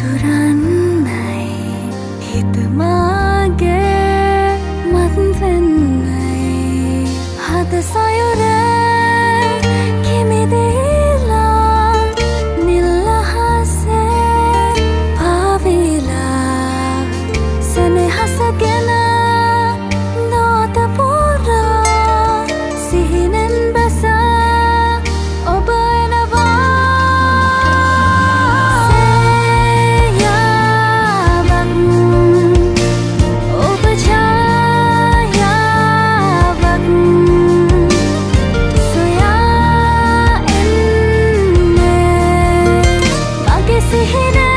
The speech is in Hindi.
돌아. है ना